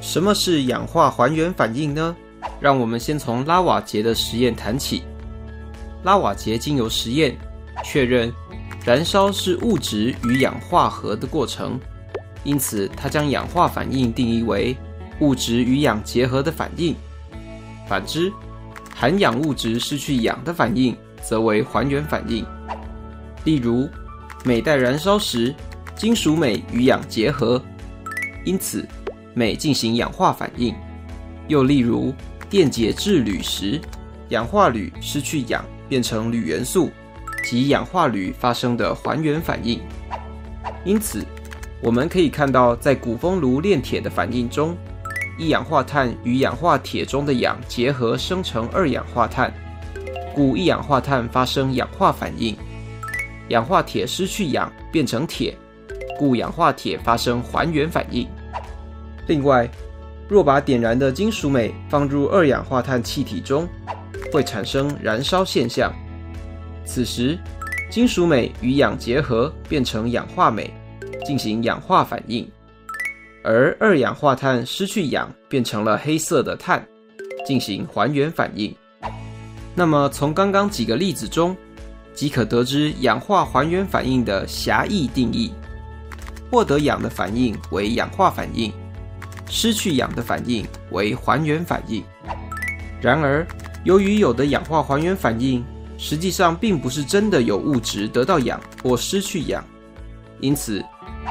什么是氧化还原反应呢？让我们先从拉瓦杰的实验谈起。拉瓦杰经由实验确认，燃烧是物质与氧化合的过程，因此他将氧化反应定义为物质与氧结合的反应。反之，含氧物质失去氧的反应则为还原反应。例如，镁在燃烧时，金属镁与氧结合，因此镁进行氧化反应。又例如，电解质铝时，氧化铝失去氧变成铝元素，及氧化铝发生的还原反应。因此，我们可以看到，在鼓风炉炼铁的反应中，一氧化碳与氧化铁中的氧结合生成二氧化碳，故一氧化碳发生氧化反应。氧化铁失去氧变成铁，故氧化铁发生还原反应。另外，若把点燃的金属镁放入二氧化碳气体中，会产生燃烧现象。此时，金属镁与氧结合变成氧化镁，进行氧化反应；而二氧化碳失去氧变成了黑色的碳，进行还原反应。那么，从刚刚几个例子中，即可得知氧化还原反应的狭义定义：获得氧的反应为氧化反应，失去氧的反应为还原反应。然而，由于有的氧化还原反应实际上并不是真的有物质得到氧或失去氧，因此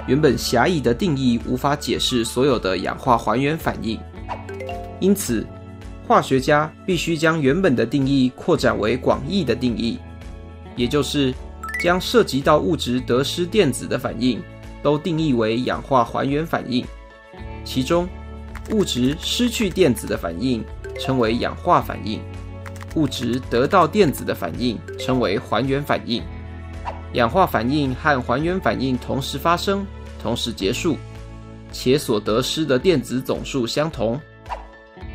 原本狭义的定义无法解释所有的氧化还原反应。因此，化学家必须将原本的定义扩展为广义的定义。也就是将涉及到物质得失电子的反应都定义为氧化还原反应，其中物质失去电子的反应称为氧化反应，物质得到电子的反应称为还原反应。氧化反应和还原反应同时发生、同时结束，且所得失的电子总数相同。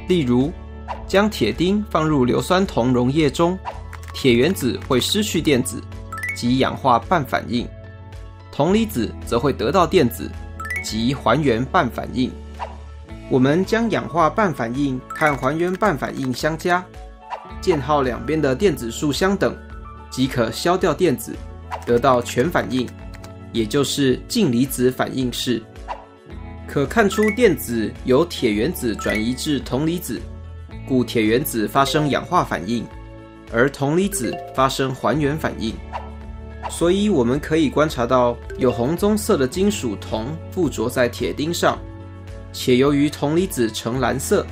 例如，将铁钉放入硫酸铜溶液中。铁原子会失去电子，即氧化半反应；铜离子则会得到电子，即还原半反应。我们将氧化半反应和还原半反应相加，键号两边的电子数相等，即可消掉电子，得到全反应，也就是净离子反应式。可看出电子由铁原子转移至铜离子，故铁原子发生氧化反应。而铜离子发生还原反应，所以我们可以观察到有红棕色的金属铜附着在铁钉上，且由于铜离子呈蓝色，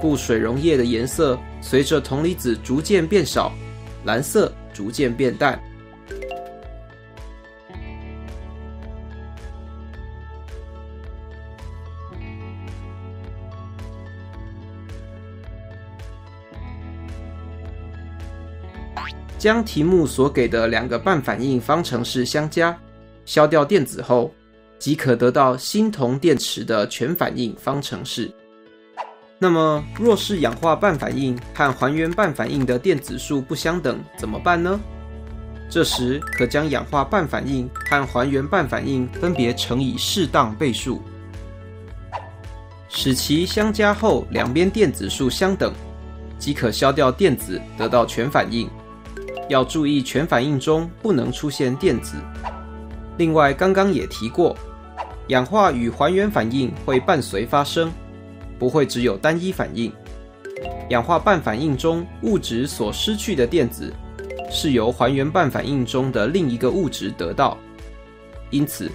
故水溶液的颜色随着铜离子逐渐变少，蓝色逐渐变淡。将题目所给的两个半反应方程式相加，消掉电子后，即可得到锌铜电池的全反应方程式。那么，若是氧化半反应和还原半反应的电子数不相等，怎么办呢？这时可将氧化半反应和还原半反应分别乘以适当倍数，使其相加后两边电子数相等，即可消掉电子，得到全反应。要注意，全反应中不能出现电子。另外，刚刚也提过，氧化与还原反应会伴随发生，不会只有单一反应。氧化半反应中物质所失去的电子，是由还原半反应中的另一个物质得到。因此，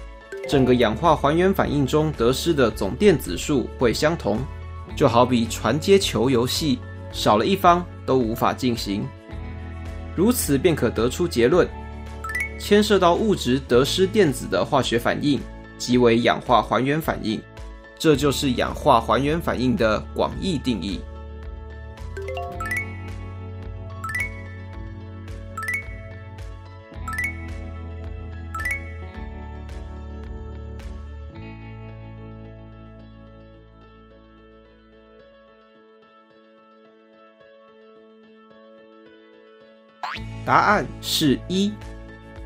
整个氧化还原反应中得失的总电子数会相同。就好比传接球游戏，少了一方都无法进行。如此便可得出结论：牵涉到物质得失电子的化学反应，即为氧化还原反应。这就是氧化还原反应的广义定义。答案是一，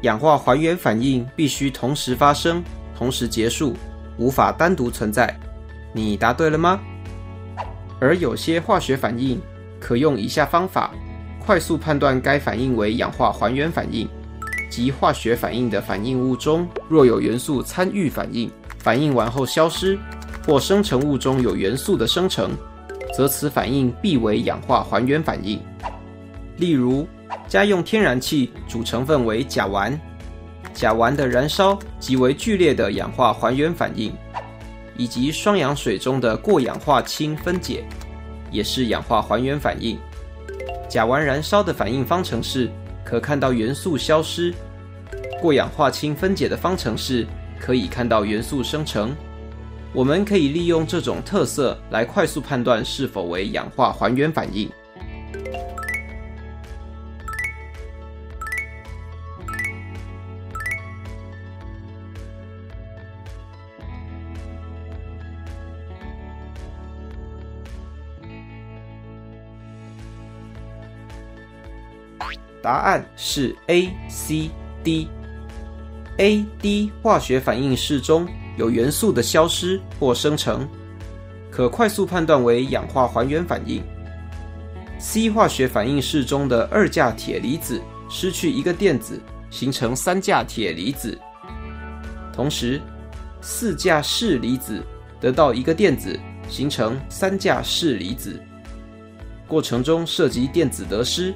氧化还原反应必须同时发生、同时结束，无法单独存在。你答对了吗？而有些化学反应可用以下方法快速判断该反应为氧化还原反应，即化学反应的反应物中若有元素参与反应，反应完后消失，或生成物中有元素的生成，则此反应必为氧化还原反应。例如，家用天然气主成分为甲烷，甲烷的燃烧即为剧烈的氧化还原反应。以及双氧水中的过氧化氢分解，也是氧化还原反应。甲烷燃烧的反应方程式可看到元素消失，过氧化氢分解的方程式可以看到元素生成。我们可以利用这种特色来快速判断是否为氧化还原反应。答案是 A、C、D。A、D 化学反应式中有元素的消失或生成，可快速判断为氧化还原反应。C 化学反应式中的二价铁离子失去一个电子，形成三价铁离子。同时，四价铯离子得到一个电子，形成三价铯离子。过程中涉及电子得失。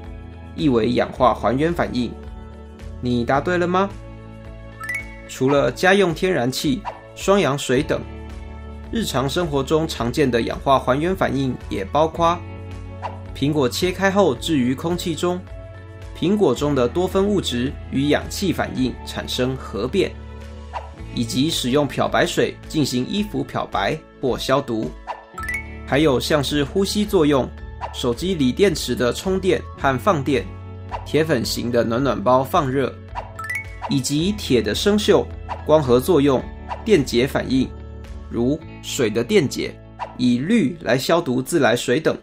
意为氧化还原反应，你答对了吗？除了家用天然气、双氧水等，日常生活中常见的氧化还原反应也包括：苹果切开后置于空气中，苹果中的多酚物质与氧气反应产生核变，以及使用漂白水进行衣服漂白或消毒，还有像是呼吸作用。手机锂电池的充电和放电，铁粉型的暖暖包放热，以及铁的生锈、光合作用、电解反应，如水的电解，以氯来消毒自来水等，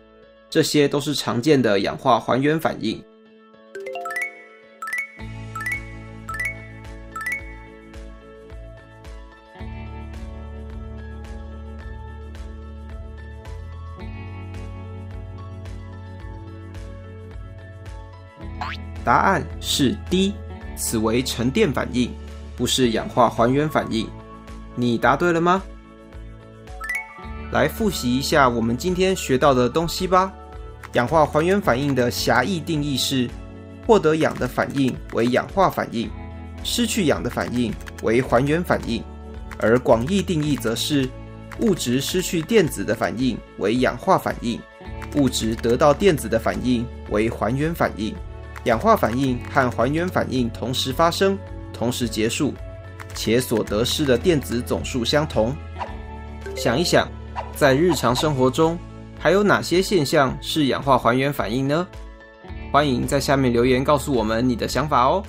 这些都是常见的氧化还原反应。答案是 D，此为沉淀反应，不是氧化还原反应。你答对了吗？来复习一下我们今天学到的东西吧。氧化还原反应的狭义定义是：获得氧的反应为氧化反应，失去氧的反应为还原反应；而广义定义则是：物质失去电子的反应为氧化反应，物质得到电子的反应为还原反应。氧化反应和还原反应同时发生、同时结束，且所得失的电子总数相同。想一想，在日常生活中还有哪些现象是氧化还原反应呢？欢迎在下面留言告诉我们你的想法哦。